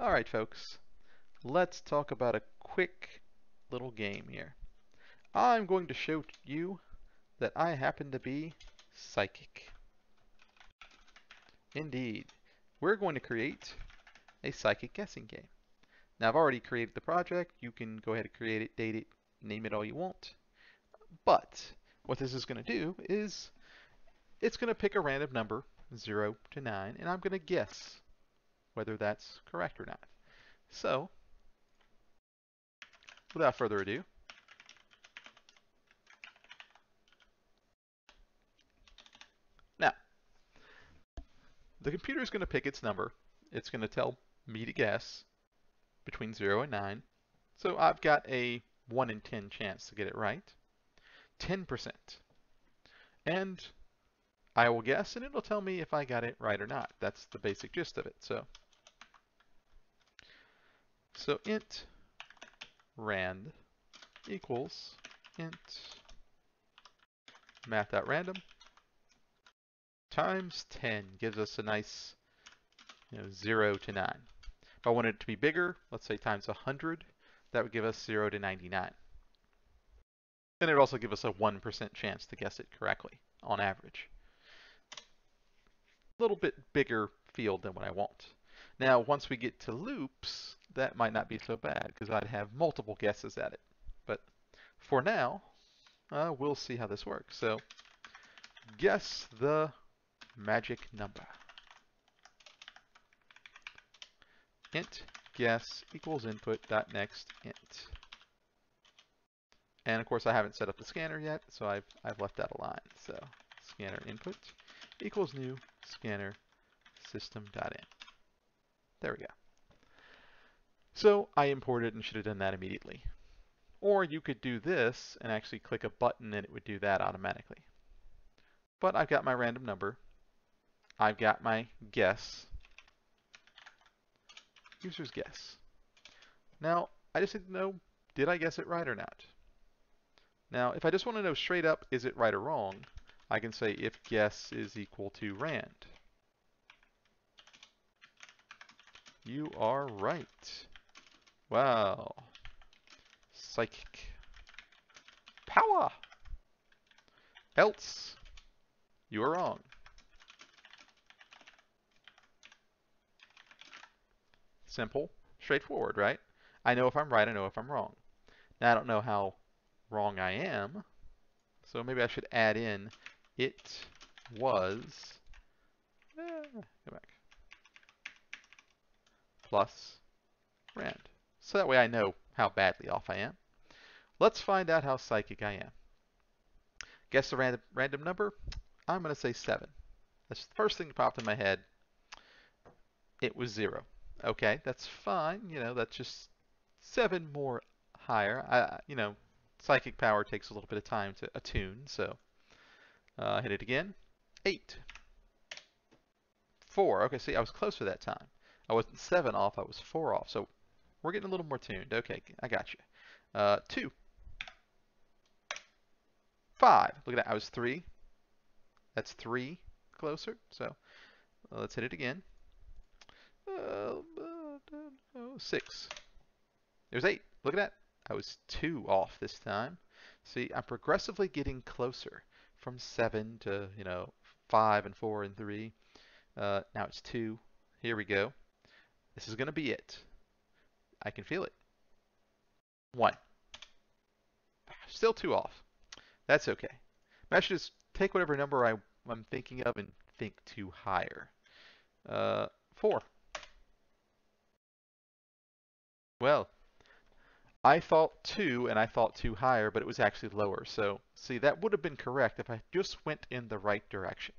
All right, folks, let's talk about a quick little game here. I'm going to show you that I happen to be psychic. Indeed, we're going to create a psychic guessing game. Now I've already created the project. You can go ahead and create it, date it, name it all you want. But what this is going to do is it's going to pick a random number, 0 to 9, and I'm going to guess whether that's correct or not. So, without further ado, now, the computer is going to pick its number. It's going to tell me to guess between 0 and 9. So I've got a 1 in 10 chance to get it right. 10%. And I will guess, and it'll tell me if I got it right or not. That's the basic gist of it. So, so int rand equals int math.random times 10 gives us a nice you know, 0 to 9. If I wanted it to be bigger, let's say times 100, that would give us 0 to 99. And it would also give us a 1% chance to guess it correctly on average. A little bit bigger field than what I want. Now, once we get to loops, that might not be so bad because I'd have multiple guesses at it. But for now, uh, we'll see how this works. So guess the magic number. int guess equals input dot next int. And of course I haven't set up the scanner yet, so I've, I've left that a line. So scanner input equals new scanner system dot in. There we go. So I imported and should have done that immediately. Or you could do this and actually click a button and it would do that automatically. But I've got my random number. I've got my guess user's guess. Now, I just need to know, did I guess it right or not? Now, if I just want to know straight up, is it right or wrong, I can say if guess is equal to rand. You are right. Wow. Psychic. Power! Else, you are wrong. Simple, straightforward, right? I know if I'm right, I know if I'm wrong. Now I don't know how wrong I am, so maybe I should add in it was, eh, go back, plus rand. So that way I know how badly off I am. Let's find out how psychic I am. Guess the random, random number? I'm going to say 7. That's the first thing that popped in my head. It was 0. Okay, that's fine. You know, that's just seven more higher. I, you know, psychic power takes a little bit of time to attune, so uh, hit it again. Eight. Four. Okay, see, I was closer that time. I wasn't seven off, I was four off. So we're getting a little more tuned. Okay, I got you. Uh, two. Five. Look at that. I was three. That's three closer. So let's hit it again. Uh, six. There's eight. Look at that. I was two off this time. See, I'm progressively getting closer from seven to, you know, five and four and three. Uh, now it's two. Here we go. This is going to be it. I can feel it. One. Still two off. That's okay. I should just take whatever number I, am thinking of and think two higher. Uh, four. Well, I thought 2 and I thought 2 higher, but it was actually lower. So see, that would have been correct if I just went in the right direction.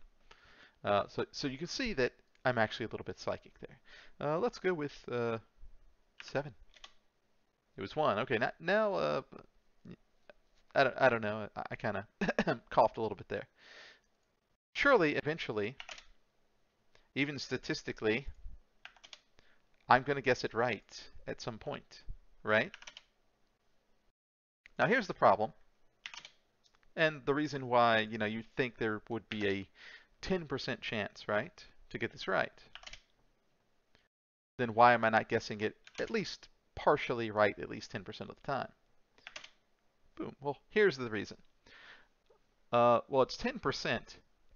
Uh, so, so you can see that I'm actually a little bit psychic there. Uh, let's go with 7. It was 1. Okay, now, now uh, I, don't, I don't know. I, I kind of coughed a little bit there. Surely, eventually, even statistically, I'm going to guess it right at some point, right? Now here's the problem. And the reason why, you know, you think there would be a 10% chance, right, to get this right. Then why am I not guessing it at least partially right at least 10% of the time? Boom. Well, here's the reason. Uh, well, it's 10%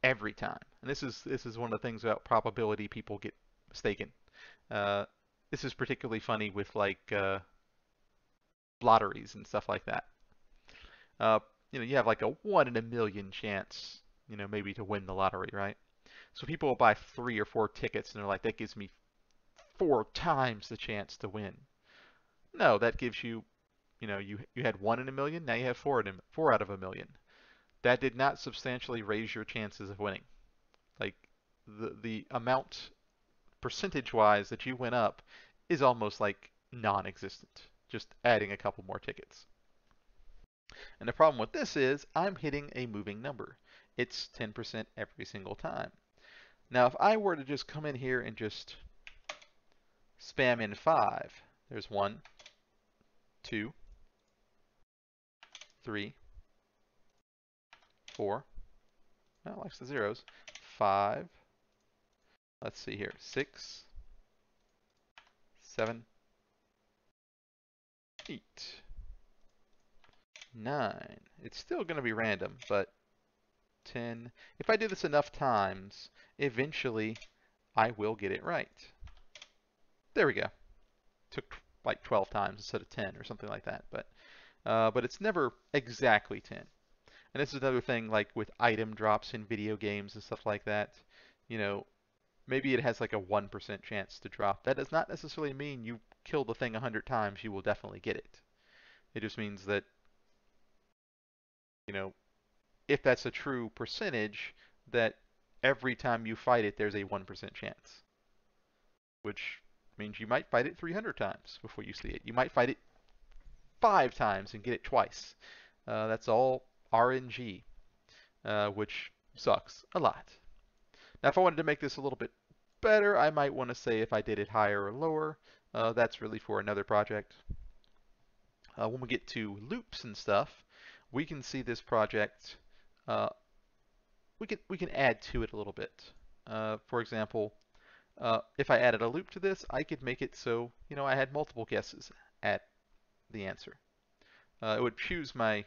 every time. And this is this is one of the things about probability people get mistaken. Uh, this is particularly funny with like uh, lotteries and stuff like that. Uh, you know, you have like a one in a million chance, you know, maybe to win the lottery, right? So people will buy three or four tickets and they're like, that gives me four times the chance to win. No, that gives you, you know, you you had one in a million, now you have four in four out of a million. That did not substantially raise your chances of winning. Like the the amount percentage-wise that you went up is almost like non-existent. Just adding a couple more tickets. And the problem with this is I'm hitting a moving number. It's 10% every single time. Now, if I were to just come in here and just spam in 5, there's 1, 2, 3, 4, likes the zeros, 5, let's see here, 6, 7, 8, 9. It's still going to be random, but 10. If I do this enough times, eventually I will get it right. There we go. Took like 12 times instead of 10 or something like that, but uh, but it's never exactly 10. And this is another thing like with item drops in video games and stuff like that. You know, maybe it has like a 1% chance to drop. That does not necessarily mean you kill the thing 100 times, you will definitely get it. It just means that, you know, if that's a true percentage, that every time you fight it, there's a 1% chance. Which means you might fight it 300 times before you see it. You might fight it five times and get it twice. Uh, that's all RNG, uh, which sucks a lot. Now, if I wanted to make this a little bit better, I might want to say if I did it higher or lower. Uh, that's really for another project. Uh, when we get to loops and stuff, we can see this project uh, we can we can add to it a little bit. Uh, for example, uh, if I added a loop to this, I could make it so you know I had multiple guesses at the answer. Uh, it would choose my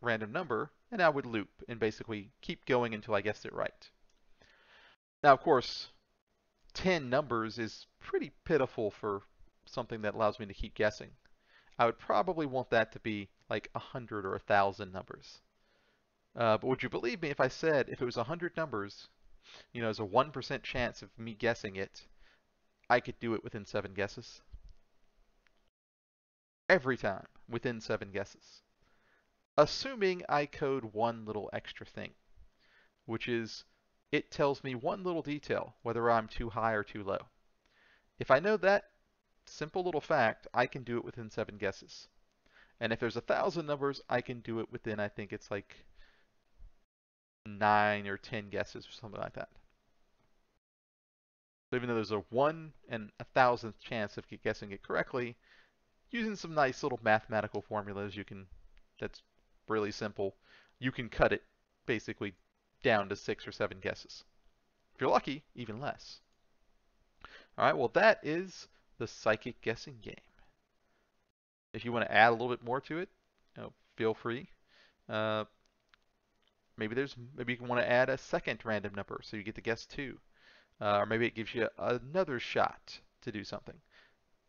random number, and I would loop and basically keep going until I guessed it right. Now, of course, 10 numbers is pretty pitiful for something that allows me to keep guessing. I would probably want that to be like 100 or 1,000 numbers. Uh, but would you believe me if I said if it was 100 numbers, you know, there's a 1% chance of me guessing it, I could do it within seven guesses? Every time, within seven guesses. Assuming I code one little extra thing, which is it tells me one little detail, whether I'm too high or too low. If I know that simple little fact, I can do it within seven guesses. And if there's a thousand numbers, I can do it within, I think it's like nine or ten guesses or something like that. So even though there's a one and a thousandth chance of guessing it correctly, using some nice little mathematical formulas, you can, that's really simple, you can cut it basically down to six or seven guesses. If you're lucky, even less. All right, well that is the psychic guessing game. If you want to add a little bit more to it, you know, feel free. Uh, Maybe there's maybe you want to add a second random number so you get to guess two. Uh, or maybe it gives you another shot to do something.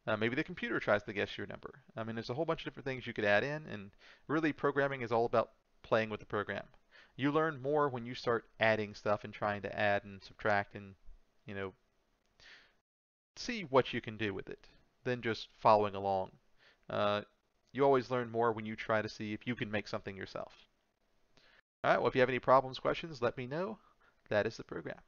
Uh, maybe the computer tries to guess your number. I mean, there's a whole bunch of different things you could add in, and really programming is all about playing with the program. You learn more when you start adding stuff and trying to add and subtract and, you know, see what you can do with it than just following along. Uh, you always learn more when you try to see if you can make something yourself. All right, well, if you have any problems, questions, let me know. That is the program.